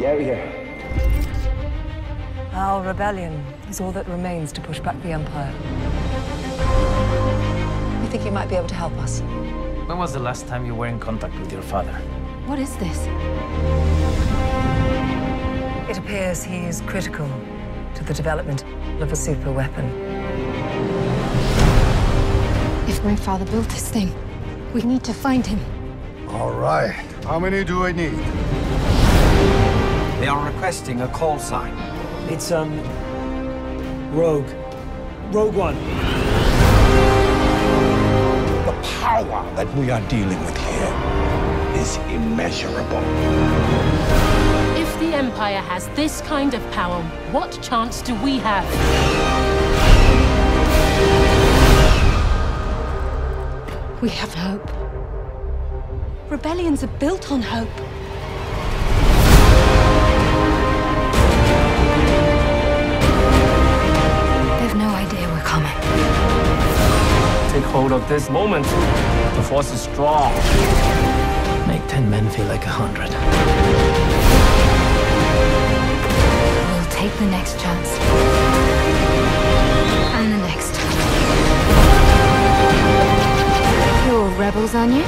get out of here. Our rebellion is all that remains to push back the Empire. We think you might be able to help us. When was the last time you were in contact with your father? What is this? It appears he is critical to the development of a super weapon. If my father built this thing, we need to find him. All right. How many do I need? They are requesting a call sign. It's, um, Rogue. Rogue One. The power that we are dealing with here is immeasurable. If the Empire has this kind of power, what chance do we have? We have hope. Rebellions are built on hope. Take hold of this moment. The force is strong. Make ten men feel like a hundred. We'll take the next chance. And the next. You're rebels, aren't you?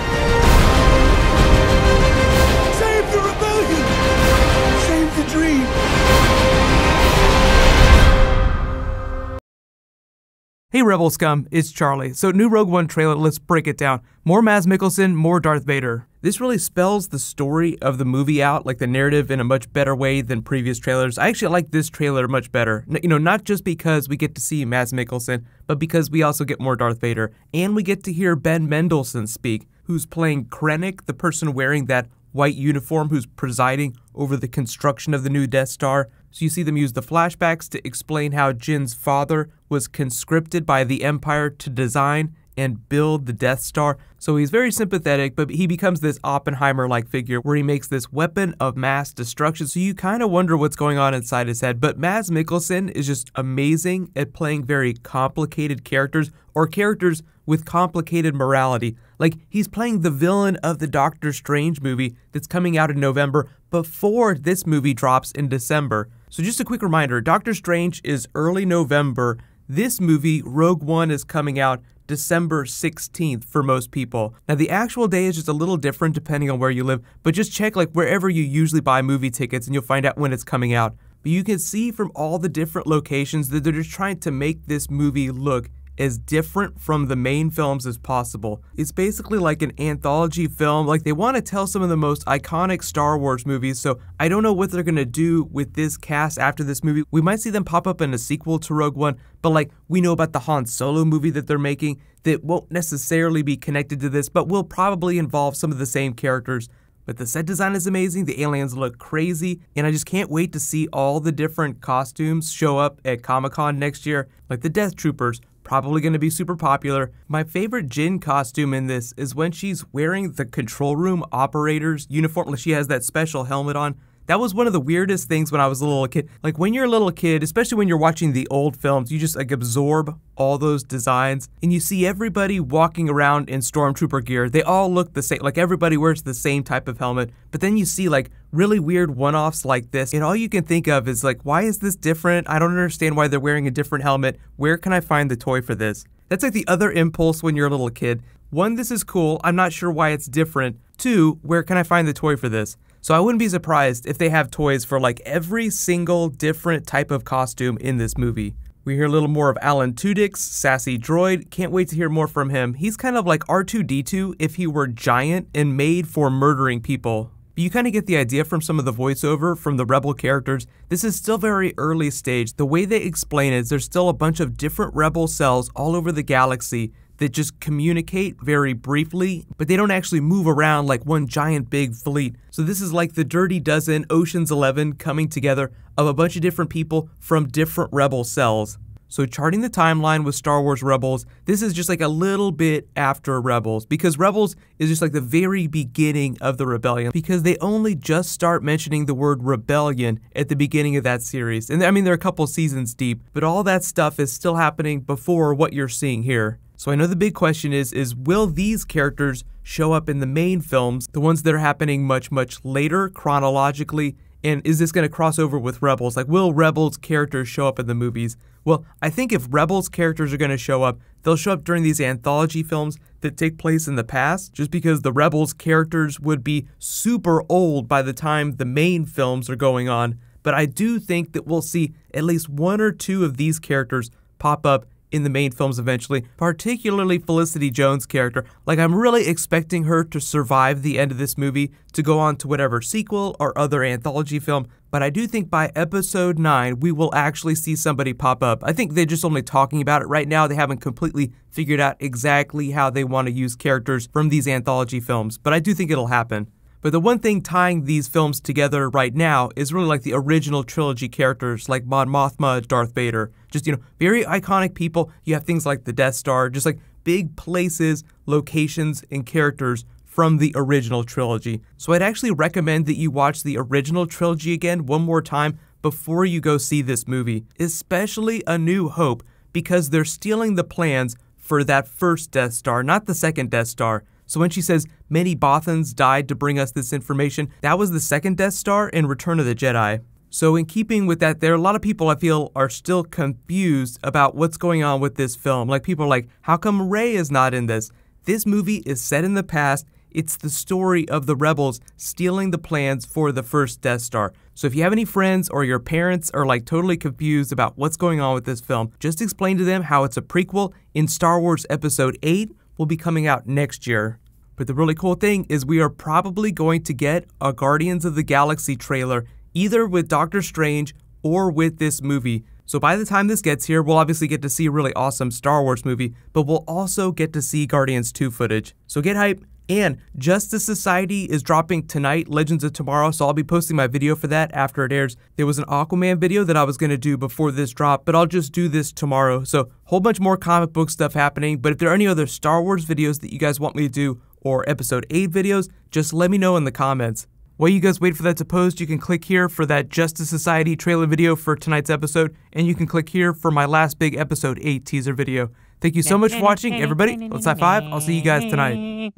Hey Rebel Scum, it's Charlie. So new Rogue One trailer, let's break it down. More Mads Mikkelsen, more Darth Vader. This really spells the story of the movie out, like the narrative, in a much better way than previous trailers. I actually like this trailer much better. You know, not just because we get to see Mads Mikkelsen, but because we also get more Darth Vader, and we get to hear Ben Mendelsohn speak, who's playing Krennic, the person wearing that white uniform who's presiding over the construction of the new Death Star. So you see them use the flashbacks to explain how Jyn's father was conscripted by the Empire to design and build the Death Star. So he's very sympathetic, but he becomes this Oppenheimer like figure where he makes this weapon of mass destruction. So you kind of wonder what's going on inside his head. But Mads Mikkelsen is just amazing at playing very complicated characters or characters with complicated morality. Like he's playing the villain of the Doctor Strange movie that's coming out in November before this movie drops in December. So just a quick reminder, Doctor Strange is early November. This movie, Rogue One, is coming out December 16th for most people. Now the actual day is just a little different depending on where you live, but just check like wherever you usually buy movie tickets and you'll find out when it's coming out. But you can see from all the different locations that they're just trying to make this movie look as different from the main films as possible. It's basically like an anthology film, like they want to tell some of the most iconic Star Wars movies, so I don't know what they're going to do with this cast after this movie. We might see them pop up in a sequel to Rogue One, but like we know about the Han Solo movie that they're making that won't necessarily be connected to this, but will probably involve some of the same characters. But the set design is amazing, the aliens look crazy, and I just can't wait to see all the different costumes show up at Comic Con next year, like the Death Troopers, probably going to be super popular. My favorite Jyn costume in this is when she's wearing the control room operator's uniform, she has that special helmet on. That was one of the weirdest things when I was a little kid. Like when you're a little kid, especially when you're watching the old films, you just like absorb all those designs and you see everybody walking around in stormtrooper gear. They all look the same. Like everybody wears the same type of helmet. But then you see like really weird one-offs like this and all you can think of is like why is this different? I don't understand why they're wearing a different helmet. Where can I find the toy for this? That's like the other impulse when you're a little kid. One, this is cool. I'm not sure why it's different. Two, where can I find the toy for this? So I wouldn't be surprised if they have toys for like every single different type of costume in this movie. We hear a little more of Alan Tudyk's sassy droid. Can't wait to hear more from him. He's kind of like R2D2 if he were giant and made for murdering people. But you kind of get the idea from some of the voiceover from the Rebel characters. This is still very early stage. The way they explain it is there's still a bunch of different Rebel cells all over the galaxy that just communicate very briefly, but they don't actually move around like one giant big fleet. So this is like the Dirty Dozen, Ocean's 11 coming together of a bunch of different people from different Rebel cells. So charting the timeline with Star Wars Rebels, this is just like a little bit after Rebels because Rebels is just like the very beginning of the rebellion because they only just start mentioning the word rebellion at the beginning of that series. And I mean they're a couple seasons deep, but all that stuff is still happening before what you're seeing here. So I know the big question is is will these characters show up in the main films, the ones that are happening much much later chronologically And is this going to cross over with Rebels? Like, will Rebels characters show up in the movies? Well, I think if Rebels characters are going to show up, they'll show up during these anthology films that take place in the past, just because the Rebels characters would be super old by the time the main films are going on. But I do think that we'll see at least one or two of these characters pop up in the main films eventually, particularly Felicity Jones' character. Like, I'm really expecting her to survive the end of this movie to go on to whatever sequel or other anthology film, but I do think by episode 9, we will actually see somebody pop up. I think they're just only talking about it right now. They haven't completely figured out exactly how they want to use characters from these anthology films, but I do think it'll happen. But the one thing tying these films together right now is really like the original trilogy characters like Mon Mothma, Darth Vader. Just, you know, very iconic people. You have things like the Death Star, just like big places, locations, and characters from the original trilogy. So I'd actually recommend that you watch the original trilogy again one more time before you go see this movie, especially A New Hope, because they're stealing the plans for that first Death Star, not the second Death Star. So when she says many Bothans died to bring us this information, that was the second Death Star in Return of the Jedi. So in keeping with that, there are a lot of people I feel are still confused about what's going on with this film. Like people are like, how come Rey is not in this? This movie is set in the past. It's the story of the rebels stealing the plans for the first Death Star. So if you have any friends or your parents are like totally confused about what's going on with this film, just explain to them how it's a prequel in Star Wars Episode 8 will be coming out next year. But the really cool thing is we are probably going to get a Guardians of the Galaxy trailer either with Doctor Strange or with this movie. So by the time this gets here, we'll obviously get to see a really awesome Star Wars movie, but we'll also get to see Guardians 2 footage. So get hype. And Justice Society is dropping tonight, Legends of Tomorrow, so I'll be posting my video for that after it airs. There was an Aquaman video that I was going to do before this drop, but I'll just do this tomorrow. So, whole bunch more comic book stuff happening, but if there are any other Star Wars videos that you guys want me to do, or episode 8 videos, just let me know in the comments. While you guys wait for that to post, you can click here for that Justice Society trailer video for tonight's episode, and you can click here for my last big episode 8 teaser video. Thank you so much for watching, everybody. Let's high five. I'll see you guys tonight.